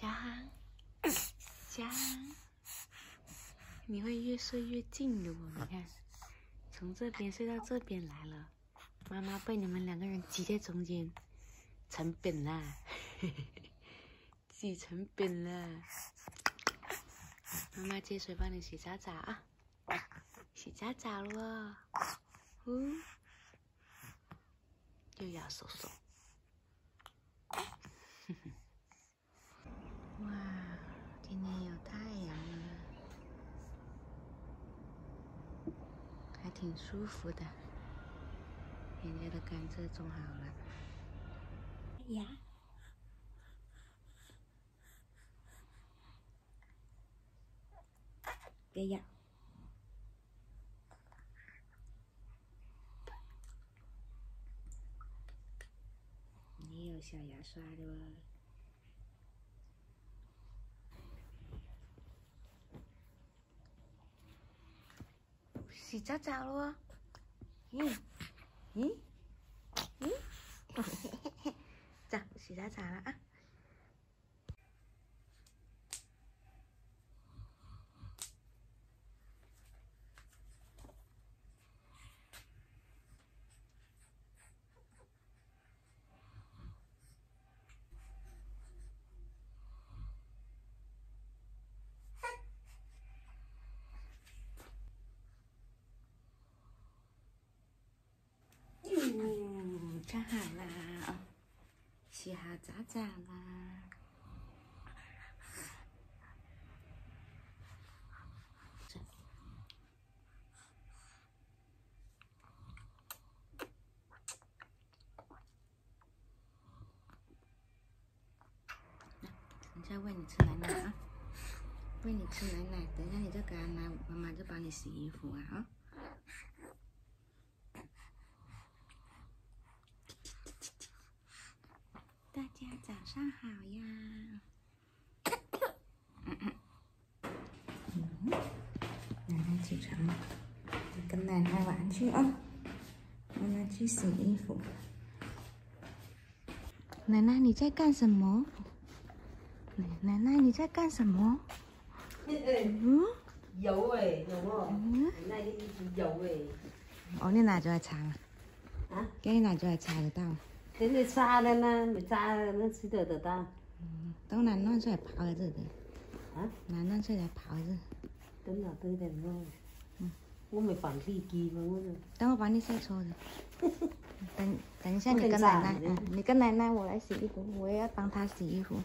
嘉航，嘉航，你会越睡越近的哦。你看，从这边睡到这边来了，妈妈被你们两个人挤在中间，成饼了，挤成饼了。妈妈接水帮你洗澡澡啊，洗澡澡了，呜，又要收收。哇，今天有太阳了，还挺舒服的。人家的甘蔗种好了。哎呀，别咬。你有小牙刷的哦。洗澡澡了，嗯，嗯，嗯，嘿嘿嘿嘿走，洗澡澡了啊。穿好啦，洗好澡澡啦。等下喂你吃奶奶啊，喂你吃奶奶，等一下你再给他奶，妈妈就帮你洗衣服啊啊。大家早上好呀！奶奶起床了，跟奶奶玩去啊！奶奶去洗衣服。奶奶你在干什么？奶奶你在干什么？嗯？有哎，有哦？嗯？那啲衣服有哎。哦，你拿出来擦啊？啊？给你拿出来擦得到？给你擦的呢，没擦那吃得得到。嗯，等奶奶出来刨一次的。啊？奶奶出来刨一次。等下等点咯。嗯。我没放地机嘛，我。等我帮你晒搓的。等等一下，你跟奶奶，嗯，你跟奶奶，我来洗衣服，我也要帮她洗衣服。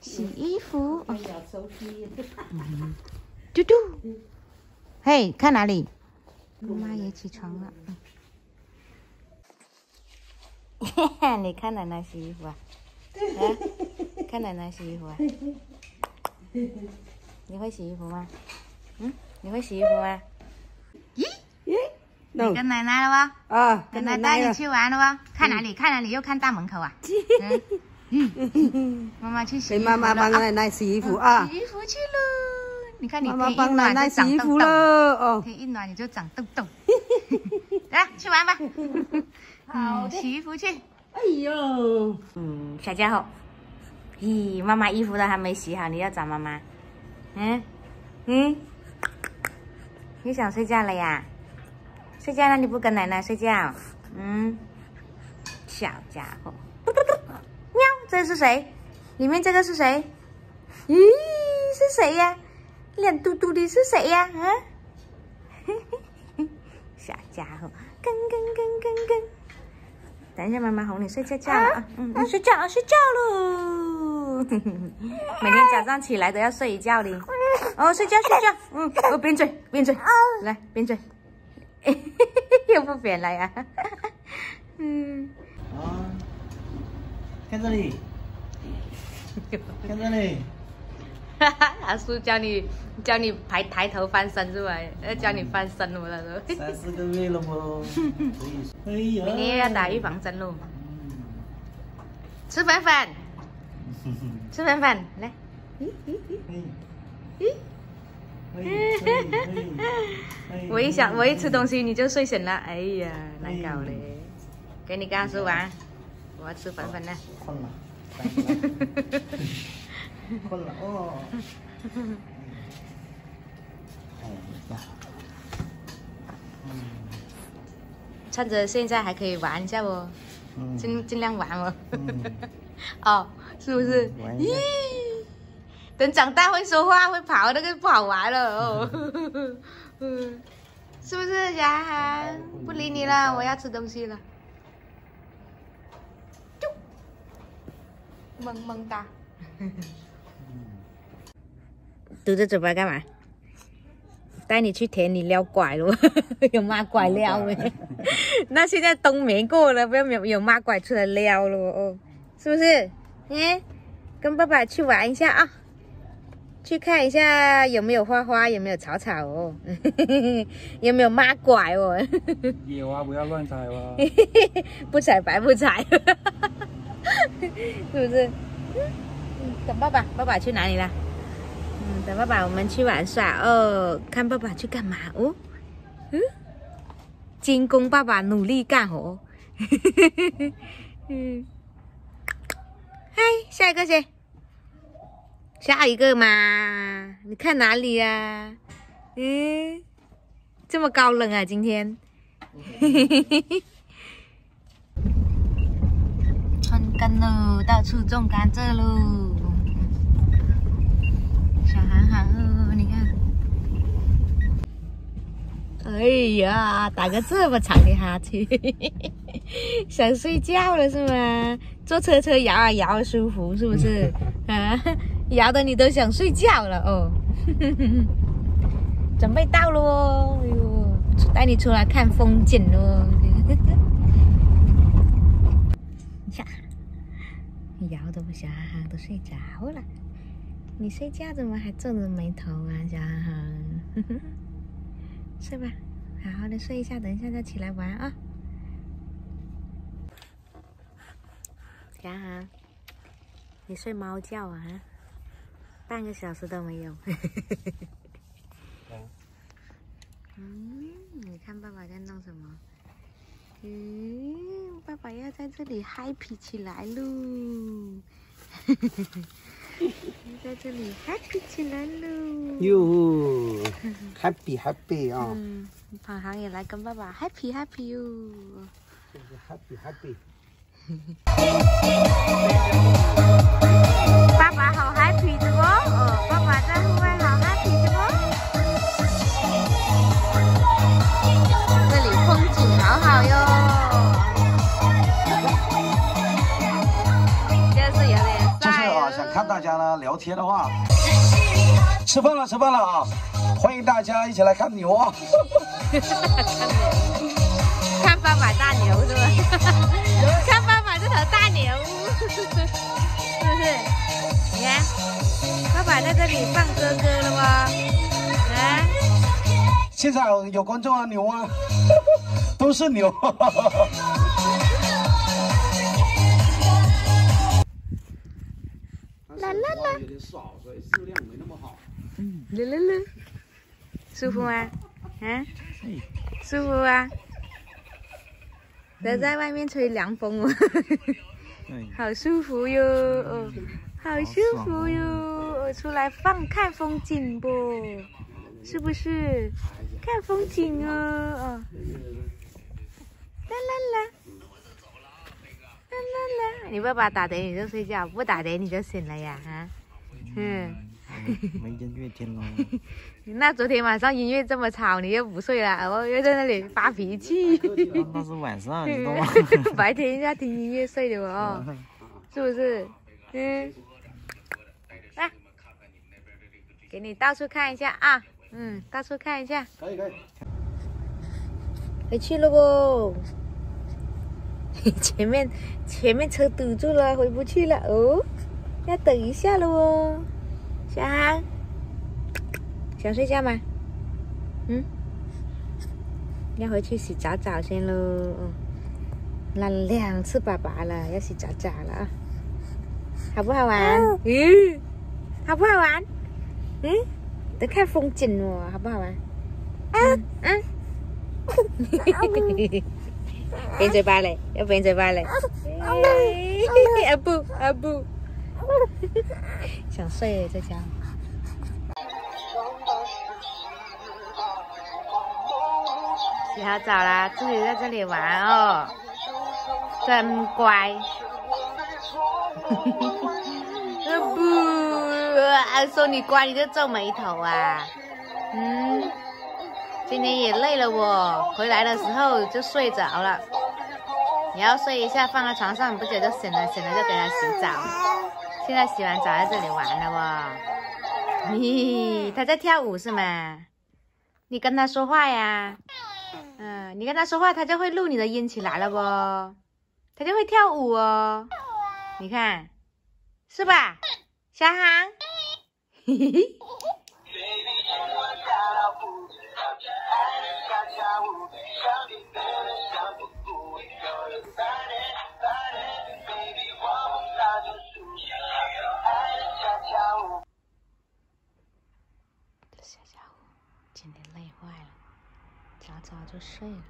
洗衣服。哎呀，手机。嘟嘟。嘿，看哪里？姑妈也起床了。你看奶奶洗衣服啊？啊？看奶奶洗衣服啊？你会洗衣服吗？嗯？你会洗衣服吗？咦？咦？你跟奶奶了吧？啊，跟奶奶带你去玩了吧？看哪里？看哪里？又看大门口啊？嗯。妈妈去洗衣服妈妈帮奶奶洗衣服啊！洗衣服去了。你看你妈妈帮奶奶洗衣服了哦。天一暖你就长痘痘。来，去玩吧。好，洗衣服去。哎呦，嗯，小家伙，咦，妈妈衣服都还没洗好，你要找妈妈？嗯，嗯，你想睡觉了呀？睡觉了你不跟奶奶睡觉？嗯，小家伙，喵，这是谁？里面这个是谁？咦，是谁呀？脸嘟嘟的是谁呀？啊？嘿嘿嘿，小家伙，跟跟跟跟跟。等一下，妈妈哄你睡觉觉了啊！嗯，睡觉睡觉喽。每天早上起来都要睡一觉的。哦，睡觉睡觉。嗯，我扁嘴扁嘴，来扁嘴。又不扁了呀？嗯。啊，看这里，看这里。哈哈，阿叔教你教你抬抬头翻身是吧？要教你翻身了都。三四个月了不？哎呀！明天又要打预防针喽。吃粉粉，吃粉粉，来。咦咦咦！咦！我一想，我一吃东西你就睡醒了，哎呀，难搞嘞！给你跟阿叔玩，我要吃粉粉了。困了 哦。哎呀，趁着现在还可以玩一下哦？嗯尽尽量玩哦。嗯，哦，是不是？咦，等长大会说话会跑，那个不好玩了哦。嗯，是不是小涵？不理你了，我要吃东西了。啾，萌萌哒。堵着嘴巴干嘛？带你去田里撩拐了，有妈拐撩哎？那现在冬眠过了，不要有有妈拐出来撩了哦，是不是？嗯，跟爸爸去玩一下啊，去看一下有没有花花，有没有草草哦，有没有妈拐哦？野花不要乱采哦！不采白不采，是不是？嗯，等爸爸，爸爸去哪里了？等爸爸，我们去玩耍哦。看爸爸去干嘛哦？嗯，精工爸爸努力干活。嗯，嗨，下一个谁？下一个嘛？你看哪里呀、嗯，这么高冷啊，今天。嘿嘿嘿春耕喽，到处种甘蔗喽。小涵涵哦，你看，哎呀，打个这么长的哈欠，想睡觉了是吗？坐车车摇啊摇，舒服是不是？啊，摇的你都想睡觉了哦。准备到了哦，哎呦，带你出来看风景喽。呀，摇的不小涵涵都睡着了。你睡觉怎么还皱着眉头啊，小涵涵？睡吧，好好的睡一下，等一下再起来玩啊。小涵涵，你睡猫觉啊？半个小时都没有。嗯，你看爸爸在弄什么？嗯，爸爸要在这里 happy 起来喽！在这里 happy 起来喽！哟，happy happy 啊嗯，胖航也来跟爸爸 happy happy 哟！，happy happy。爸爸好 happy 的哦，哦，爸爸在聊天的话，吃饭了吃饭了啊！欢迎大家一起来看牛啊！看爸爸大牛是吧？看爸爸这头大牛，是不是？你看，爸爸在这里放哥哥了吗？啊，现场有观众啊，牛啊，都是牛。啦啦啦，有点少，所以质量没那么好。啦啦啦，舒服吗？啊，舒服啊！都在外面吹凉风哦，哎，好舒服哟，哦，好舒服哟！我出来放看风景不？是不是？看风景哦，哦，啦啦啦，啦啦啦！你爸爸打雷你就睡觉，不打雷你就醒了呀？哈，嗯。没音乐听喽。那昨天晚上音乐这么吵，你又不睡了，我又在那里发脾气。那是晚上，你懂吗？白天要听音乐睡的哦，是不是？嗯，来，给你到处看一下啊，嗯，到处看一下。可以可以。回去了不？前面前面车堵住了，回不去了哦，要等一下了哦。小航，想睡觉吗？嗯，要回去洗澡澡先喽。哦拉了两次粑粑了，要洗澡澡了啊，好不好玩？嗯，好不好玩？嗯，得看风景哦，好不好玩？嗯嗯。扁嘴巴嘞，要扁嘴巴嘞。阿布阿布想睡在家。洗好澡啦，自己在这里玩哦，真乖。不，说你乖你就皱眉头啊？嗯，今天也累了我，回来的时候就睡着了。你要睡一下，放在床上，你不觉得醒了？醒了就给他洗澡。现在洗完澡在这里玩了哦。嘿，他在跳舞是吗？你跟他说话呀？嗯，你跟他说话，他就会录你的音起来了不？他就会跳舞哦。你看，是吧，小航？嘿嘿嘿。今天累坏了，早早就睡了。